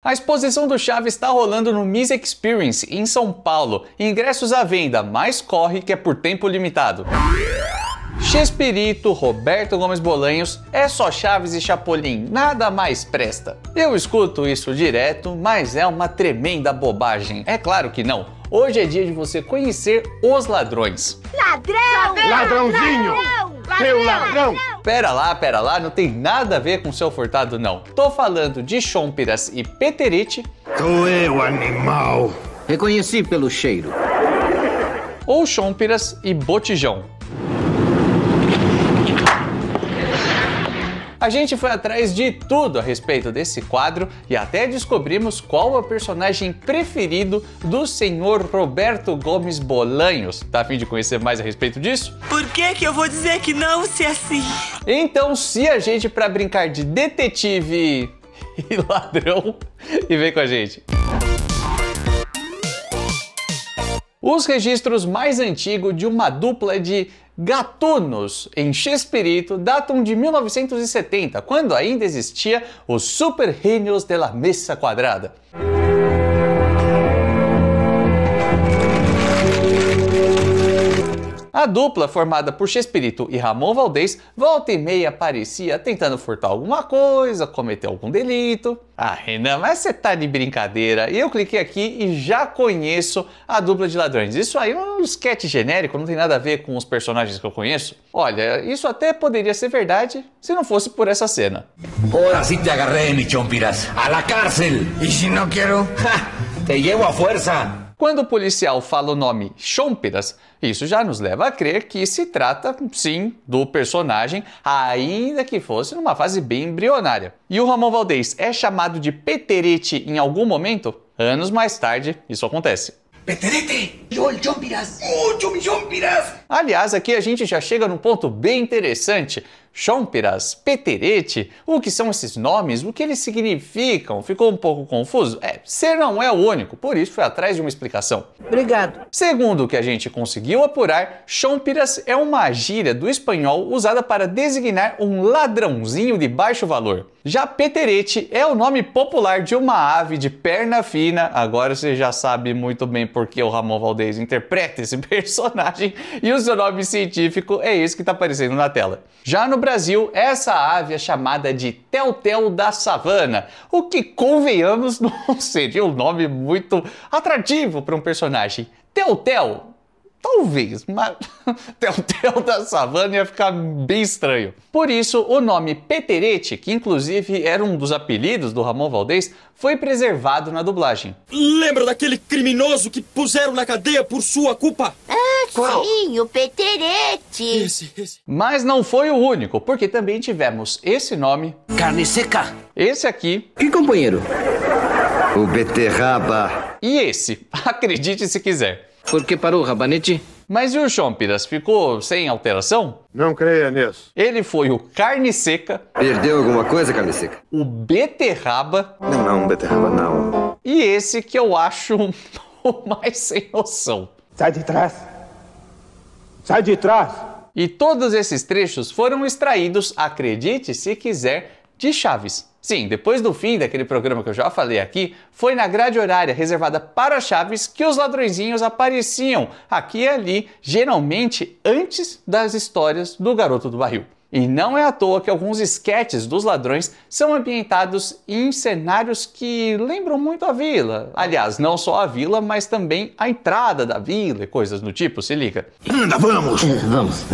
A exposição do Chaves está rolando no Miss Experience, em São Paulo. Ingressos à venda, mas corre que é por tempo limitado. Chespirito, Roberto Gomes Bolanhos, é só Chaves e Chapolin, nada mais presta. Eu escuto isso direto, mas é uma tremenda bobagem. É claro que não. Hoje é dia de você conhecer os ladrões. Ladrão! Ladrãozinho! Seu ladrão! Pera lá, pera lá, não tem nada a ver com seu furtado não. Tô falando de Chompiras e Peterite Tu é o animal! Reconheci pelo cheiro. ou Chompiras e Botijão. A gente foi atrás de tudo a respeito desse quadro e até descobrimos qual é o personagem preferido do senhor Roberto Gomes Bolanhos. Tá a fim de conhecer mais a respeito disso? Por que que eu vou dizer que não se é assim? Então, se a gente para brincar de detetive e ladrão, e vem com a gente. Os registros mais antigos de uma dupla de gatunos em Chespirito datam de 1970, quando ainda existia os Super Genios de la Mesa Quadrada. A dupla, formada por Chespirito e Ramon Valdez, volta e meia aparecia tentando furtar alguma coisa, cometer algum delito. Ah, Renan, mas você tá de brincadeira. E eu cliquei aqui e já conheço a dupla de ladrões. Isso aí é um sketch genérico, não tem nada a ver com os personagens que eu conheço. Olha, isso até poderia ser verdade se não fosse por essa cena. Ahora sí te agarré, mi chompiras. A la cárcel. E se não quero? ¡Ja! Te llevo a fuerza. Quando o policial fala o nome Chompiras, isso já nos leva a crer que se trata, sim, do personagem, ainda que fosse numa fase bem embrionária. E o Ramon Valdez é chamado de Peterete em algum momento? Anos mais tarde, isso acontece. Peterete. Yo el chompiras. Mi chompiras. Aliás, aqui a gente já chega num ponto bem interessante. Chompiras, Peterete, o que são esses nomes, o que eles significam? Ficou um pouco confuso? É, você não é o único, por isso foi atrás de uma explicação. Obrigado. Segundo o que a gente conseguiu apurar, chompiras é uma gíria do espanhol usada para designar um ladrãozinho de baixo valor. Já peterete é o nome popular de uma ave de perna fina. Agora você já sabe muito bem por que o Ramon Valdez interpreta esse personagem e o seu nome científico é esse que está aparecendo na tela. Já no Brasil, essa ave é chamada de Teltel da Savana, o que, convenhamos, não seria um nome muito atrativo para um personagem. Teltel Talvez, mas Teltel da Savana ia ficar bem estranho. Por isso, o nome Peterete, que inclusive era um dos apelidos do Ramon Valdez, foi preservado na dublagem. Lembra daquele criminoso que puseram na cadeia por sua culpa? Sim, o Peterete. Esse, esse. Mas não foi o único, porque também tivemos esse nome, Carne seca. esse aqui E companheiro? O beterraba. e esse. Acredite se quiser. Por que parou, Rabanete? Mas e o Chompiras? Ficou sem alteração? Não creia nisso. Ele foi o carne seca, Perdeu alguma coisa, carne seca? o beterraba Não, não, beterraba não. e esse que eu acho o mais sem noção. Sai de trás! Sai de trás! E todos esses trechos foram extraídos, acredite se quiser, de Chaves. Sim, depois do fim daquele programa que eu já falei aqui, foi na grade horária reservada para Chaves que os ladrõezinhos apareciam aqui e ali, geralmente antes das histórias do Garoto do Barril. E não é à toa que alguns esquetes dos ladrões são ambientados em cenários que lembram muito a vila. Aliás, não só a vila, mas também a entrada da vila e coisas do tipo, se liga. Anda, vamos! Vamos.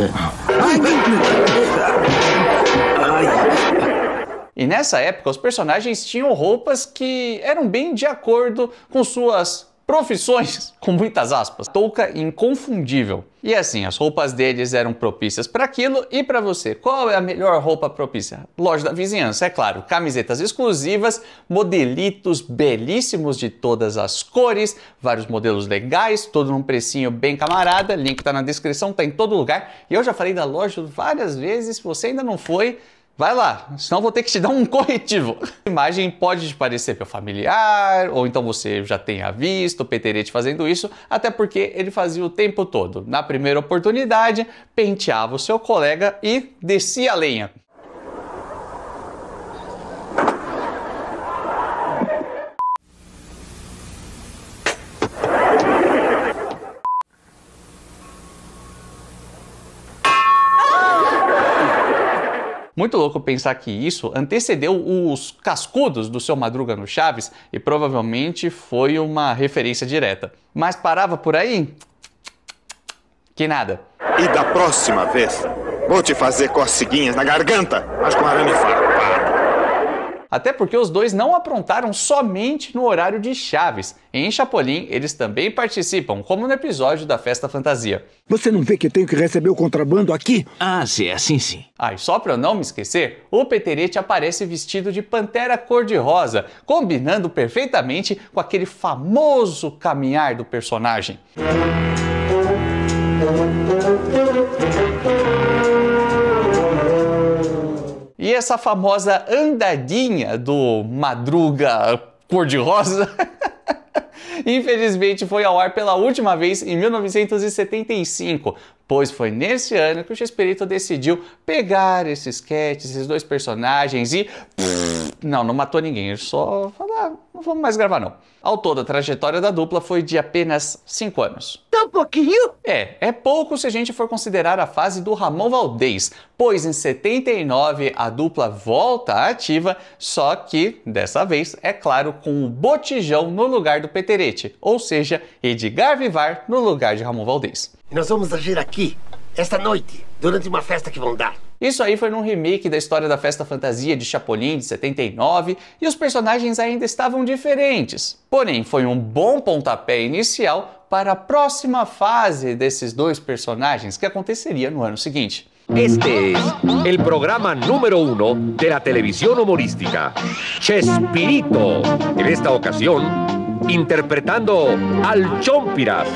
E nessa época, os personagens tinham roupas que eram bem de acordo com suas profissões, com muitas aspas. Touca inconfundível. E assim, as roupas deles eram propícias para aquilo e para você. Qual é a melhor roupa propícia? Loja da vizinhança, é claro. Camisetas exclusivas, modelitos belíssimos de todas as cores, vários modelos legais, tudo num precinho bem camarada. Link tá na descrição, tá em todo lugar. E eu já falei da loja várias vezes, se você ainda não foi, Vai lá, senão vou ter que te dar um corretivo. A imagem pode te parecer meu familiar, ou então você já tenha visto o Peterete fazendo isso, até porque ele fazia o tempo todo. Na primeira oportunidade, penteava o seu colega e descia a lenha. Muito louco pensar que isso antecedeu os cascudos do seu Madruga no Chaves e provavelmente foi uma referência direta. Mas parava por aí? Que nada. E da próxima vez, vou te fazer coceguinhas na garganta, mas com arame farpado. Até porque os dois não aprontaram somente no horário de Chaves. Em Chapolin, eles também participam, como no episódio da Festa Fantasia. Você não vê que tenho que receber o contrabando aqui? Ah, sim, assim sim. Ah, e só para eu não me esquecer, o Peterete aparece vestido de pantera cor-de-rosa, combinando perfeitamente com aquele famoso caminhar do personagem. E essa famosa andadinha do Madruga cor-de-rosa, infelizmente foi ao ar pela última vez em 1975, pois foi nesse ano que o Chespirito decidiu pegar esses sketches, esses dois personagens e não, não matou ninguém, ele só falou, ah, não vamos mais gravar não. Ao todo, a trajetória da dupla foi de apenas 5 anos. Tão pouquinho? É, é pouco se a gente for considerar a fase do Ramon Valdez, pois em 79 a dupla volta à ativa, só que, dessa vez, é claro, com o Botijão no lugar do Peterete, ou seja, Edgar Vivar no lugar de Ramon Valdez. Nós vamos agir aqui, esta noite, durante uma festa que vão dar. Isso aí foi num remake da história da Festa Fantasia de Chapolin de 79 e os personagens ainda estavam diferentes. Porém, foi um bom pontapé inicial para a próxima fase desses dois personagens que aconteceria no ano seguinte. Este es el programa número uno de la televisión humorística, Chespirito. En esta ocasión, interpretando al Chompiras.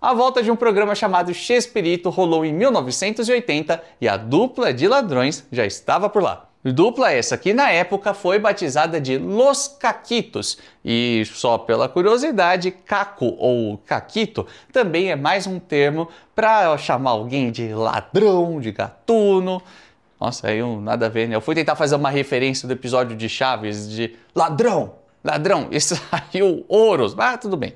A volta de um programa chamado Chespirito rolou em 1980 e a dupla de ladrões já estava por lá. Dupla essa que na época foi batizada de Los Caquitos e só pela curiosidade, Caco ou Caquito também é mais um termo para chamar alguém de ladrão, de gatuno. Nossa, aí um, nada a ver, né? Eu fui tentar fazer uma referência do episódio de Chaves de ladrão, ladrão, e saiu ouros, ah, tudo bem.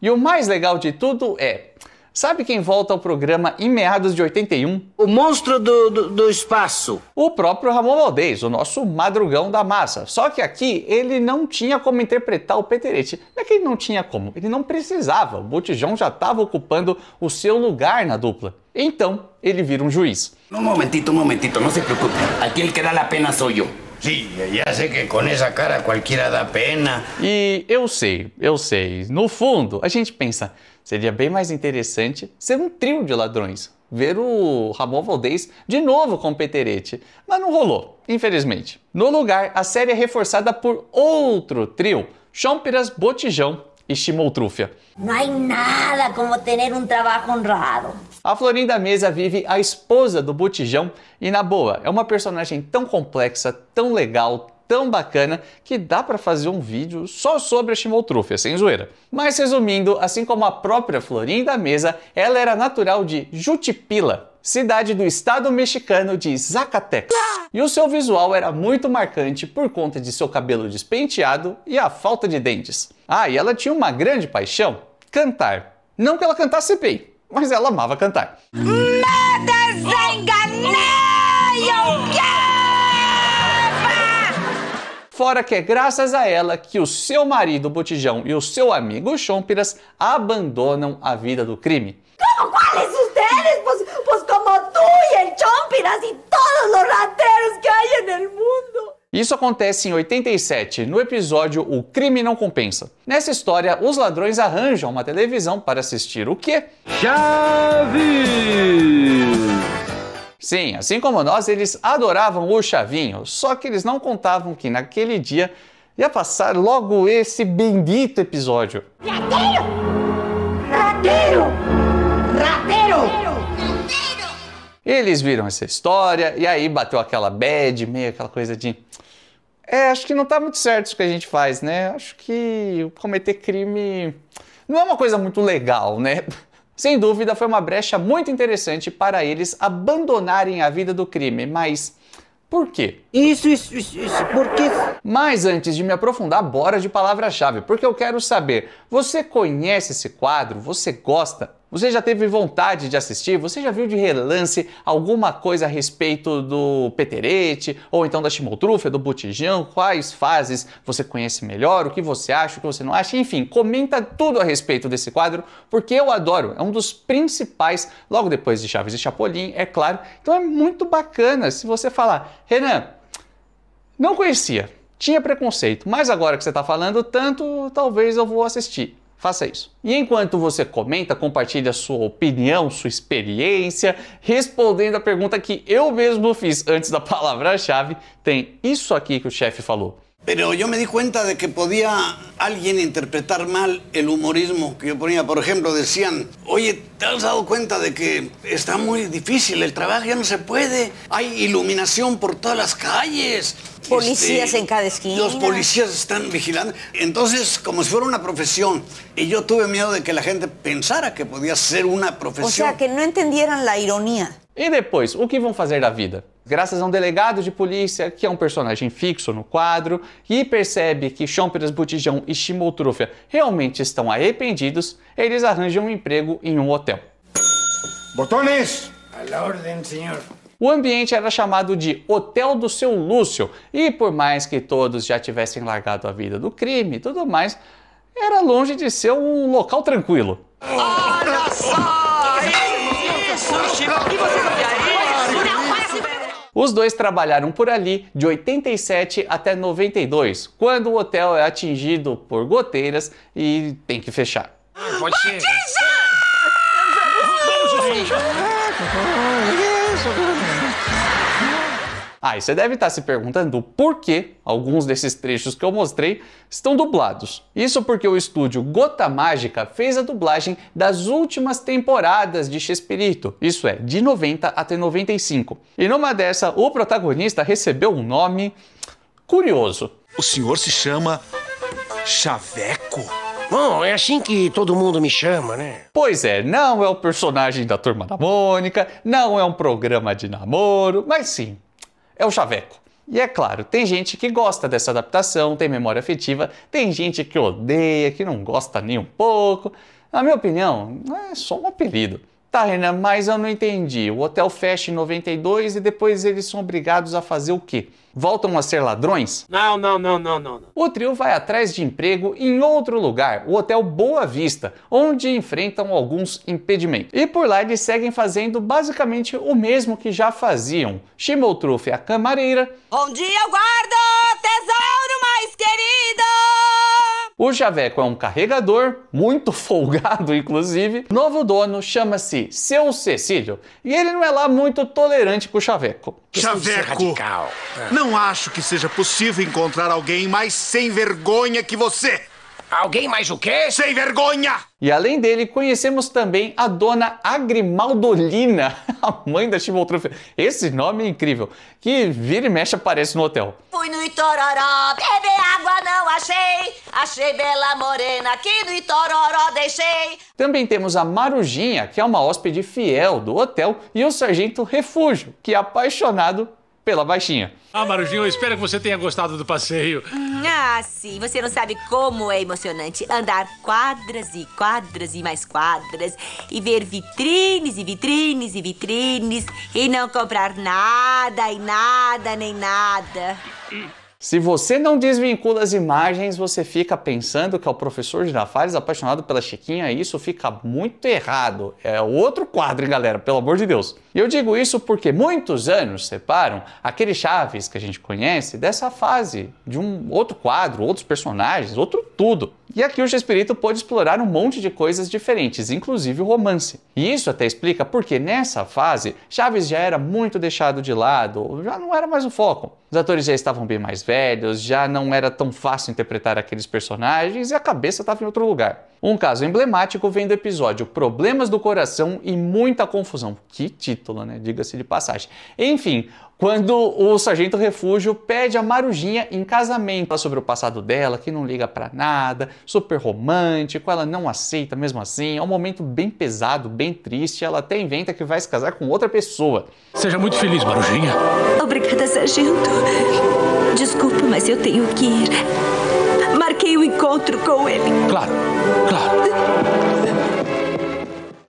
E o mais legal de tudo é, sabe quem volta ao programa em meados de 81? O monstro do, do, do espaço. O próprio Ramon Valdez, o nosso madrugão da massa. Só que aqui ele não tinha como interpretar o Peterete. Não é que ele não tinha como, ele não precisava. O Botijão já estava ocupando o seu lugar na dupla. Então ele vira um juiz. Un momentito, un momentito, no se preocupe. Aquí el que da la pena soy yo. Sí, ya sé que con esa cara cualquiera da pena. E eu sei, eu sei. No fundo, a gente pensa, seria bem mais interessante ser um trio de ladrões. Ver o Ramon Valdez de novo com o Peterete. Mas não rolou, infelizmente. No lugar, a série é reforçada por outro trio, Chompiras, Botijão e Chimoltrúfia. No hay nada como tener un trabajo honrado. A Florinda Mesa vive a esposa do Botijão e, na boa, é uma personagem tão complexa, tão legal, tão bacana que dá para fazer um vídeo só sobre a Chimoltrúfia, sem zoeira. Mas resumindo, assim como a própria Florinda Mesa, ela era natural de Jutipila, cidade do estado mexicano de Zacatecas. E o seu visual era muito marcante por conta de seu cabelo despenteado e a falta de dentes. Ah, e ela tinha uma grande paixão: cantar. Não que ela cantasse bem, mas ela amava cantar. Fora que é graças a ela que o seu marido Botijão e o seu amigo Chompiras abandonam a vida do crime. ¿Cómo cuáles ustedes? Pues, pues como tú y el Chompiras y todos los rateros que hay en el mundo. Isso acontece em 87, no episódio O Crime Não Compensa. Nessa história, os ladrões arranjam uma televisão para assistir o quê? Chaves! Sim, assim como nós, eles adoravam o Chavinho, só que eles não contavam que naquele dia ia passar logo esse bendito episódio. ¡Ratero! ¡Ratero! Eles viram essa história e aí bateu aquela bad, meio aquela coisa de. É, acho que não tá muito certo isso que a gente faz, né? Acho que cometer crime não é uma coisa muito legal, né? Sem dúvida, foi uma brecha muito interessante para eles abandonarem a vida do crime, mas por quê? Isso, isso, isso, isso. Por quê? Mas antes de me aprofundar, bora de palavra-chave, porque eu quero saber: você conhece esse quadro? Você gosta? Você já teve vontade de assistir? Você já viu de relance alguma coisa a respeito do Peterete ou então da Chimoltrufia, do Botijão? Quais fases você conhece melhor? O que você acha, o que você não acha? Enfim, comenta tudo a respeito desse quadro, porque eu adoro. É um dos principais, logo depois de Chaves e Chapolin, é claro. Então é muito bacana se você falar, Renan, não conhecia, tinha preconceito, mas agora que você está falando tanto, talvez eu vou assistir. Faça isso. E enquanto você comenta, compartilha sua opinião, sua experiência, respondendo a pergunta que eu mesmo fiz antes da palavra-chave, tem isso aqui que o chefe falou. Pero yo me di cuenta de que podía alguien interpretar mal el humorismo que yo ponía. Por ejemplo, decían, oye, ¿te has dado cuenta de que está muy difícil, el trabajo ya no se puede? Hay iluminación por todas las calles. Policías Este, en cada esquina. Los policías están vigilando. Entonces, como si fuera una profesión. Y yo tuve miedo de que la gente pensara que podía ser una profesión. O sea, que no entendieran la ironía. E depois, o que vão fazer da vida? Graças a um delegado de polícia, que é um personagem fixo no quadro, e percebe que Chompiras Botijão e Chimoltrufia realmente estão arrependidos, eles arranjam um emprego em um hotel. Botones. A la orden, señor. O ambiente era chamado de Hotel do Seu Lúcio, e por mais que todos já tivessem largado a vida do crime e tudo mais, era longe de ser um local tranquilo. Olha só! Isso, Chico! Que você não via isso? Não faz Os dois trabalharam por ali de 87 até 92, quando o hotel é atingido por goteiras e tem que fechar. Pode ser. Ah, e você deve estar se perguntando por que alguns desses trechos que eu mostrei estão dublados. Isso porque o estúdio Gota Mágica fez a dublagem das últimas temporadas de Chespirito, isso é, de 90 até 95. E numa dessa, o protagonista recebeu um nome curioso. O senhor se chama Chaveco? Bom, é assim que todo mundo me chama, né? Pois é, não é o personagem da Turma da Mônica, não é um programa de namoro, mas sim, é o Chaveco. E é claro, tem gente que gosta dessa adaptação, tem memória afetiva, tem gente que odeia, que não gosta nem um pouco. Na minha opinião, é só um apelido. Tá, Renan, mas eu não entendi. O hotel fecha em 92 e depois eles são obrigados a fazer o quê? Voltam a ser ladrões? Não, não, não, não, não. não. O trio vai atrás de emprego em outro lugar, o Hotel Boa Vista, onde enfrentam alguns impedimentos. E por lá eles seguem fazendo basicamente o mesmo que já faziam. Chimoltrufia, a camareira, Bom dia, guarda! Tesouro mais querido! O Chaveco é um carregador, muito folgado inclusive. Novo dono chama-se Seu Cecílio e ele não é lá muito tolerante com o Chaveco. Chaveco, não acho que seja possível encontrar alguém mais sem vergonha que você. Alguém mais o quê? Sem vergonha! E além dele, conhecemos também a dona Agrimaldolina, a mãe da Chimoltrufia. Esse nome é incrível, que vira e mexe aparece no hotel. Fui no Itororó, beber água não achei. Achei bela morena aqui no Itororó deixei. Também temos a Marujinha, que é uma hóspede fiel do hotel, e o Sargento Refúgio, que é apaixonado pela baixinha. Ah, Marujinho, eu espero que você tenha gostado do passeio. Ah, sim, você não sabe como é emocionante andar quadras e quadras e mais quadras e ver vitrines e vitrines e vitrines e não comprar nada e nada nem nada. Se você não desvincula as imagens, você fica pensando que é o professor Girafales apaixonado pela Chiquinha, e isso fica muito errado. É outro quadro, hein, galera, pelo amor de Deus. E eu digo isso porque muitos anos separam aquele Chaves que a gente conhece dessa fase, de um outro quadro, outros personagens, outro tudo. E aqui o Chespirito pôde explorar um monte de coisas diferentes, inclusive o romance. E isso até explica porque nessa fase Chaves já era muito deixado de lado, já não era mais o foco. Os atores já estavam bem mais velhos, já não era tão fácil interpretar aqueles personagens e a cabeça estava em outro lugar. Um caso emblemático vem do episódio Problemas do Coração e Muita Confusão. Que título, né? Diga-se de passagem. Enfim, quando o Sargento Refúgio pede a Marujinha em casamento Fala sobre o passado dela, que não liga pra nada, super romântico, ela não aceita mesmo assim. É um momento bem pesado, bem triste. Ela até inventa que vai se casar com outra pessoa. Seja muito feliz, Marujinha. Obrigada, sargento. Desculpa, mas eu tenho que ir. Marquei o encontro com ele. Claro, claro.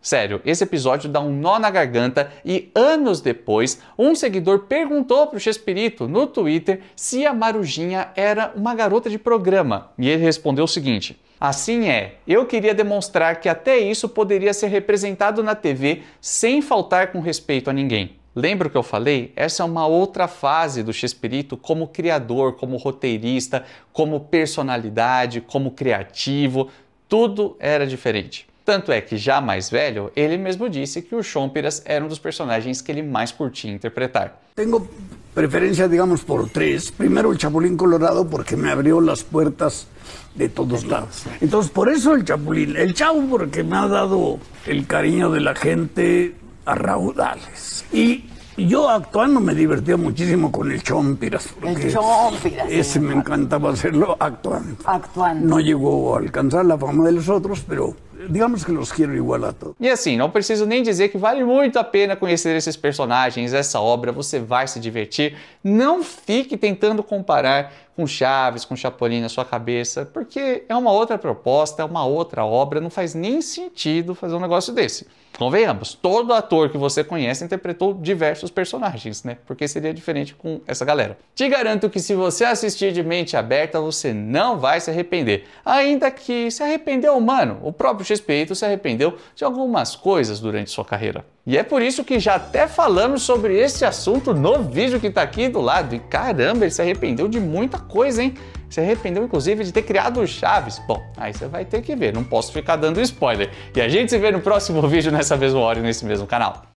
Sério, esse episódio dá um nó na garganta e anos depois, um seguidor perguntou pro Chespirito no Twitter se a Marujinha era uma garota de programa. E ele respondeu o seguinte: Assim é, eu queria demonstrar que até isso poderia ser representado na TV sem faltar com respeito a ninguém. Lembra o que eu falei? Essa é uma outra fase do Chespirito como criador, como roteirista, como personalidade, como criativo. Tudo era diferente. Tanto é que, já mais velho, ele mesmo disse que o Chompiras era um dos personagens que ele mais curtia interpretar. Tengo preferencia, digamos, por tres. Primero el Chapulín Colorado porque me abrió las puertas de todos lados. Entonces, por eso el Chapulín. El Chavo porque me ha dado el cariño de la gente a raudales. Y yo actuando me divertía muchísimo con el Chompiras. porque El Chompiras, Ese sí. me encantaba hacerlo actuando. Actuando. No llegó a alcanzar la fama de los otros, pero digamos que los quiero igual a todos. E assim, não preciso nem dizer que vale muito a pena conhecer esses personagens, essa obra, você vai se divertir. Não fique tentando comparar com Chaves, com Chapolin na sua cabeça, porque é uma outra proposta, é uma outra obra, não faz nem sentido fazer um negócio desse. Convenhamos, todo ator que você conhece interpretou diversos personagens, né? Porque seria diferente com essa galera. Te garanto que se você assistir de mente aberta, você não vai se arrepender. Ainda que se arrependeu, mano, o próprio Chespirito se arrependeu de algumas coisas durante sua carreira. E é por isso que já até falamos sobre esse assunto no vídeo que tá aqui do lado. E caramba, ele se arrependeu de muita coisa, hein? Se arrependeu, inclusive, de ter criado o Chaves. Bom, aí você vai ter que ver, não posso ficar dando spoiler. E a gente se vê no próximo vídeo nessa mesma hora e nesse mesmo canal.